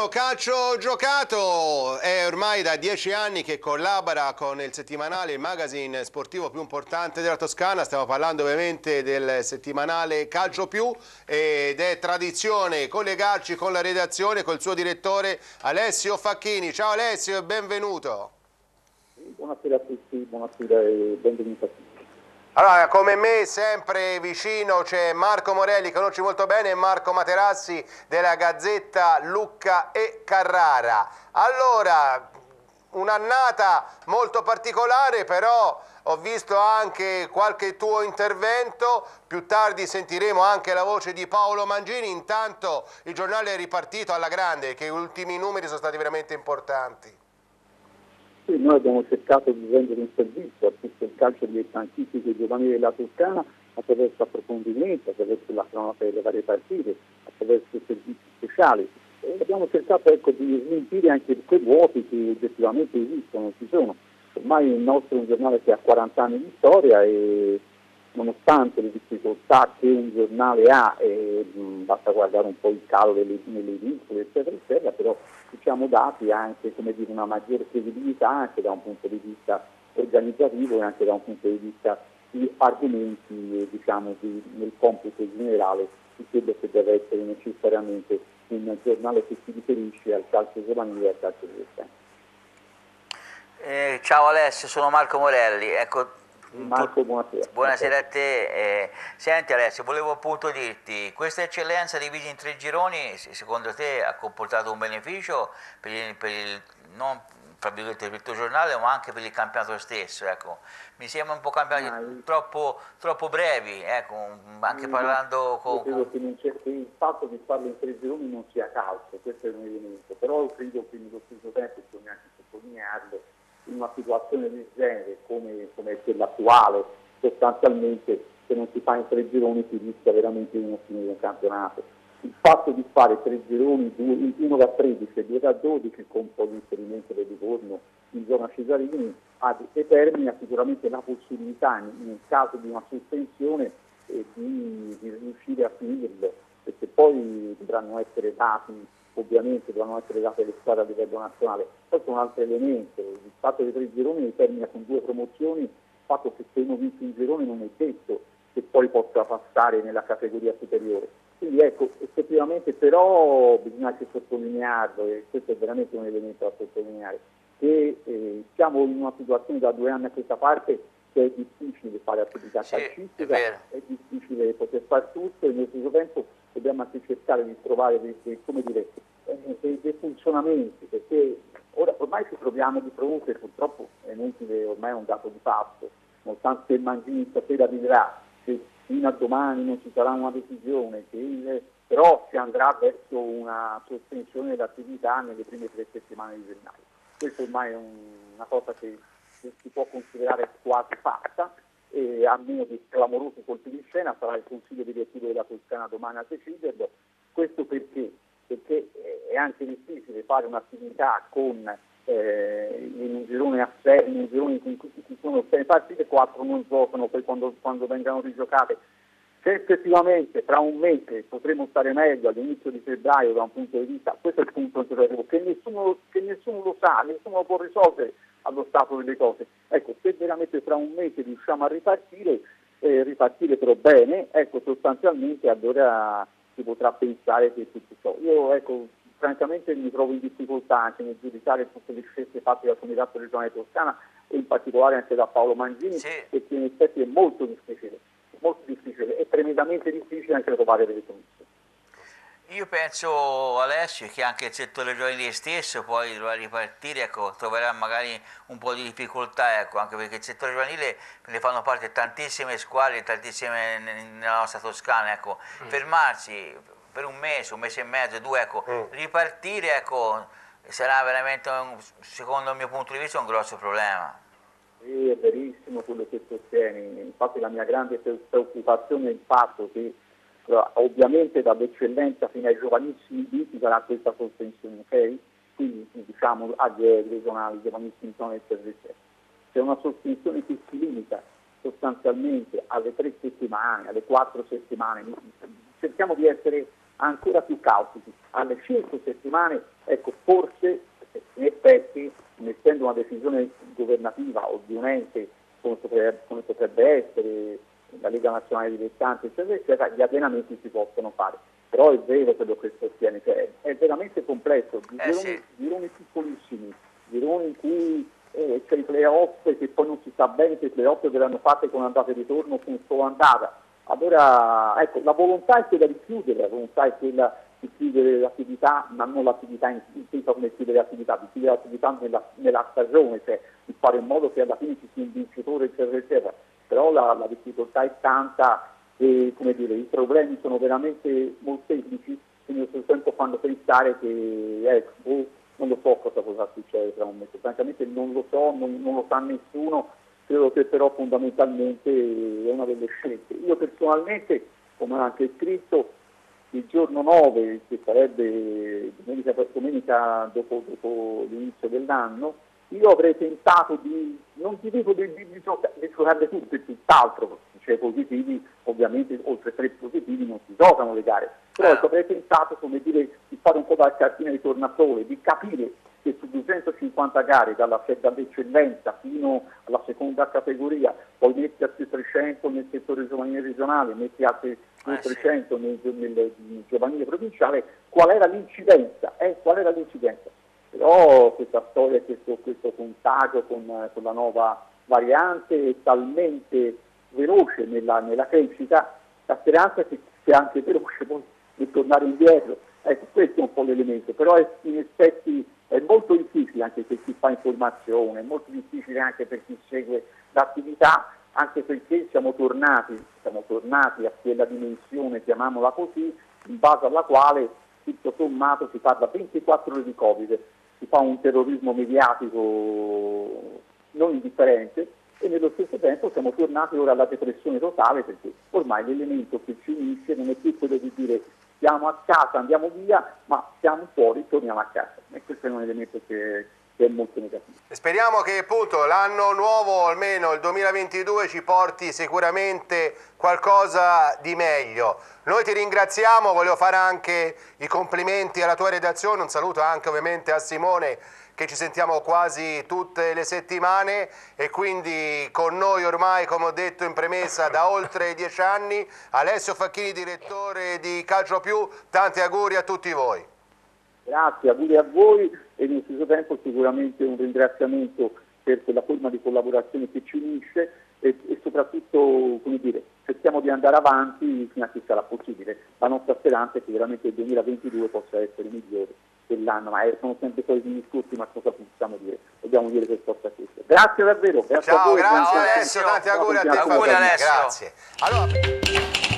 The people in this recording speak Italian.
Toscano, calcio giocato, è ormai da dieci anni che collabora con il settimanale, il magazine sportivo più importante della Toscana, stiamo parlando ovviamente del settimanale Calcio Più ed è tradizione collegarci con la redazione, col suo direttore Alessio Facchini. Ciao Alessio e benvenuto. Buonasera a tutti, buonasera e benvenuto a tutti. Allora, come me sempre vicino c'è Marco Morelli, conosci molto bene, e Marco Materassi della Gazzetta Lucca e Carrara. Allora, un'annata molto particolare, però ho visto anche qualche tuo intervento, più tardi sentiremo anche la voce di Paolo Mangini, intanto il giornale è ripartito alla grande, che gli ultimi numeri sono stati veramente importanti. Sì, noi abbiamo cercato di rendere un servizio a tutto il calcio dilettantistico giovanile della Toscana attraverso approfondimenti, attraverso la cronaca delle varie partite, attraverso servizi speciali. E abbiamo cercato ecco, di smentire anche quei vuoti che oggettivamente esistono, ci sono. Ormai il nostro è un giornale che ha 40 anni di storia e nonostante le difficoltà che un giornale ha, e, mh, basta guardare un po' il calo delle, nelle edicole, eccetera, eccetera, però siamo dati anche dire, una maggiore credibilità anche da un punto di vista organizzativo e anche da un punto di vista di argomenti diciamo, di, nel computo generale di quello che deve essere necessariamente un giornale che si riferisce al calcio giovanile e al calcio divertente. Eh, ciao Alessio, sono Marco Morelli. Ecco, Marco, buonasera. Buonasera a te. Eh, senti Alessio, volevo appunto dirti, questa eccellenza divisa in tre gironi, secondo te ha comportato un beneficio per il, per il non per il tuo giornale ma anche per il campionato stesso? Ecco. Mi sembra un po' campionati troppo, troppo, brevi, ecco, anche no, parlando con... Credo che, che il fatto di farlo in tre gironi non sia calcio, questo è un elemento, però credo che nello stesso tempo bisogna anche sottolinearlo in una situazione del genere come, come quella attuale, sostanzialmente se non si fa in tre gironi si rischia veramente di non finire un campionato. Il fatto di fare tre gironi, uno da 13 e due da 12, con un po' di inserimento del Livorno in zona Cesarini, determina sicuramente la possibilità, nel caso di una sospensione, eh, di, di riuscire a finirlo, perché poi dovranno essere dati ovviamente devono essere date le squadre a livello nazionale. Questo è un altro elemento, il fatto dei tre gironi determina con due promozioni, il fatto che se uno vince un girone non è detto che poi possa passare nella categoria superiore. Quindi ecco, effettivamente però bisogna anche sottolinearlo, e questo è veramente un elemento da sottolineare, che eh, siamo in una situazione da due anni a questa parte che è difficile fare attività sì, calcistica, è, è, difficile poter fare tutto e nello stesso tempo dobbiamo anche cercare di trovare dei, dei, dire, eh, dei, dei funzionamenti, perché ora, ormai ci troviamo di fronte, purtroppo è inutile, ormai è un dato di fatto, nonostante il Mangini stasera dirà che fino a domani non ci sarà una decisione, il, però si andrà verso una sospensione dell'attività nelle prime tre settimane di gennaio. Questo ormai è un, una cosa che si può considerare quasi fatta, e a meno di clamorosi colpi di scena sarà il Consiglio direttivo della Toscana domani a deciderlo. Questo perché? Perché è anche difficile fare un'attività con eh, in un girone a sé, in un girone in cui ci sono sei partite, quattro non giocano, poi quando, quando vengano rigiocate se effettivamente tra un mese potremo stare meglio all'inizio di febbraio da un punto di vista, questo è il punto interrogativo, che nessuno, che nessuno lo sa, nessuno lo può risolvere allo stato delle cose. Ecco, se veramente tra un mese riusciamo a ripartire, eh, ripartire però bene, ecco, sostanzialmente allora si potrà pensare che tutto ciò. Io ecco, francamente mi trovo in difficoltà anche nel giudicare tutte le scelte fatte dal Comitato Regionale Toscana e in particolare anche da Paolo Mangini, sì. perché in effetti è molto difficile, molto difficile, è tremendamente difficile anche trovare delle soluzioni. Io penso Alessio che anche il settore giovanile stesso poi dovrà ripartire, ecco, troverà magari un po' di difficoltà, ecco, anche perché il settore giovanile ne fanno parte tantissime squadre, tantissime nella nostra Toscana, ecco. mm. fermarsi per un mese, un mese e mezzo, due, ecco, mm. ripartire ecco, sarà veramente, un, secondo il mio punto di vista, un grosso problema. Sì, è verissimo quello che sostieni, infatti la mia grande preoccupazione è il fatto che ovviamente dall'eccellenza fino ai giovanissimi B sarà questa sospensione, ok? Quindi diciamo agli regionali, giovanissimi sono eccetera. C'è una sospensione che si limita sostanzialmente alle tre settimane, alle quattro settimane, cerchiamo di essere ancora più caotici. Alle 5 settimane, ecco, forse in effetti, mettendo una decisione governativa o di un ente come potrebbe essere la Lega Nazionale Dilettanti, eccetera, eccetera, gli allenamenti si possono fare. Però è vero quello che sostiene, cioè è veramente complesso, Eh, gironi, sì. gironi piccolissimi, gironi in cui eh, c'è i playoff che poi non si sa bene se i playoff verranno fatti con andata e ritorno o con solo andata. Allora, ecco, la volontà è quella di chiudere, la volontà è quella di chiudere l'attività, ma non l'attività in- intesa come chiudere l'attività, di chiudere l'attività nella, nella stagione, cioè di fare in modo che alla fine ci sia un vincitore, eccetera, eccetera. Però la, la difficoltà è tanta e dire, i problemi sono veramente molteplici e nello stesso tempo fanno pensare che ecco, boh, non lo so cosa potrà succedere tra un mese, francamente non lo so, non, non lo sa nessuno, credo che però fondamentalmente è una delle scelte. Io personalmente, come ho anche scritto, il giorno 9, che sarebbe domenica, domenica dopo, dopo l'inizio dell'anno, io avrei tentato di, non ti dico di, di, di gioca- di giocare tutte, tutt'altro, cioè positivi, ovviamente oltre tre positivi non si giocano le gare, però Ah. ecco, avrei tentato come dire, di fare un po' da cartina di tornasole, di capire che su 250 gare dalla, dall'eccellenza fino alla seconda categoria, poi metti altri 300 nel settore giovanile regionale, metti altri Eh, sì. 300 nel, nel- nel giovanile provinciale, qual era l'incidenza? Eh, qual era l'incidenza? Però questa storia, questo, questo contagio con, con la nuova variante è talmente veloce nella, nella crescita, la speranza che sia anche veloce poi di tornare indietro. Ecco, questo è un po' l'elemento, però è, in effetti è molto difficile anche per chi fa informazione, è molto difficile anche per chi segue l'attività, anche perché siamo tornati, siamo tornati a quella dimensione, chiamiamola così, in base alla quale tutto sommato si parla 24 ore di Covid, si fa un terrorismo mediatico non indifferente e nello stesso tempo siamo tornati ora alla depressione totale perché ormai l'elemento che ci unisce non è più quello di dire siamo a casa, andiamo via, ma siamo fuori, torniamo a casa. E questo è un elemento che, che è molto negativo. Speriamo che appunto l'anno nuovo, almeno il 2022, ci porti sicuramente qualcosa di meglio. Noi ti ringraziamo, voglio fare anche i complimenti alla tua redazione, un saluto anche ovviamente a Simone che ci sentiamo quasi tutte le settimane e quindi con noi ormai, come ho detto in premessa, da oltre dieci anni, Alessio Facchini, direttore di Calcio Più, tanti auguri a tutti voi. Grazie, auguri a voi e nello stesso tempo sicuramente un ringraziamento per quella forma di collaborazione che ci unisce e, e soprattutto come dire, cerchiamo di andare avanti fino a che sarà possibile. La nostra speranza è che veramente il 2022 possa essere migliore dell'anno, ma eh, sono sempre soliti discorsi, ma cosa possiamo dire? Dobbiamo dire per forza questo. Grazie davvero, grazie a Ciao, voi. grazie grazie a. Alessio, tanti auguri a te. Auguri, Alessio. Grazie. Allora...